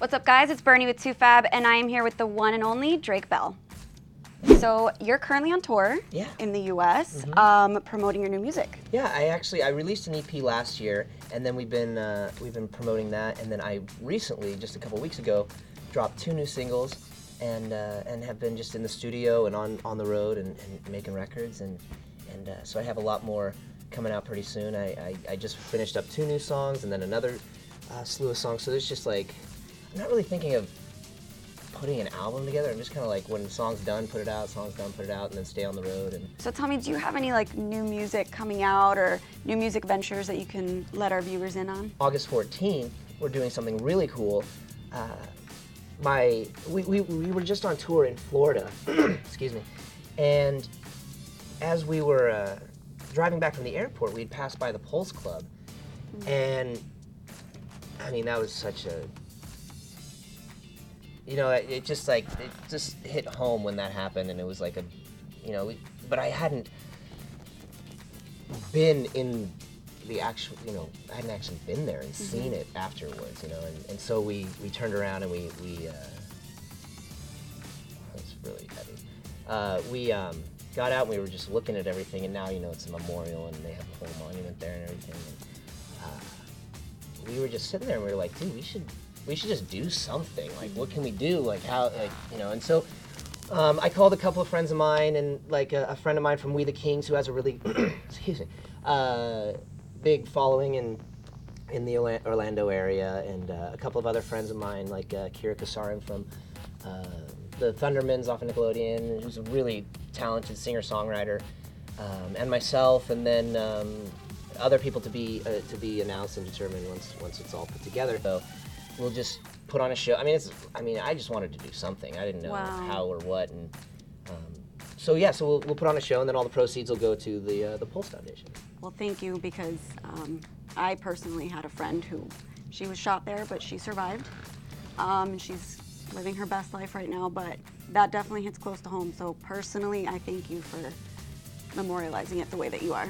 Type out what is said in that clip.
What's up, guys? It's Bernie with toofab, and I am here with the one and only Drake Bell. So you're currently on tour Yeah. in the U.S. Um, promoting your new music. Yeah, I actually I released an EP last year, and then we've been uh, we've been promoting that, and then I recently, just a couple weeks ago, dropped two new singles, and uh, and have been just in the studio and on on the road and, and making records, and and uh, so I have a lot more coming out pretty soon. I, I, I just finished up two new songs, and then another uh, slew of songs. So there's just like not really thinking of putting an album together. I'm just kind of like when the song's done, put it out. Song's done, put it out, and then stay on the road and. So tell me, do you have any like new music coming out or new music ventures that you can let our viewers in on? August 14th, we're doing something really cool. Uh, my we, we, we were just on tour in Florida, excuse me, and as we were uh, driving back from the airport, we'd passed by the Pulse Club, and I mean that was such a you know it, it just like it just hit home when that happened, and it was like a you know, we, but I hadn't been in the actual, you know, I hadn't actually been there and seen it afterwards, you know, and, and so we, we turned around and we, we uh, it's really heavy. Uh, we um, got out and we were just looking at everything, and now, you know, it's a memorial and they have a whole monument there and everything. And, uh, we were just sitting there and we were like, dude, we should, we should just do something. Like, what can we do? Like, how, like, you know, and so um, I called a couple of friends of mine, and like a, a friend of mine from We the Kings, who has a really, excuse me, uh, big following in in the Orlando area, and uh, a couple of other friends of mine, like uh, Kira Kosarin from uh, the Thundermans off of Nickelodeon, who's a really talented singer-songwriter, um, and myself, and then um, other people to be uh, to be announced and determined once once it's all put together. So we'll just put on a show. I mean, it's. I mean, I just wanted to do something. I didn't know Wow. how or what, and um, so yeah. So we'll, we'll put on a show, and then all the proceeds will go to the uh, the Pulse Foundation. Well, thank you because um, I personally had a friend who she was shot there, but she survived. Um, and she's living her best life right now, but that definitely hits close to home. So personally, I thank you for memorializing it the way that you are.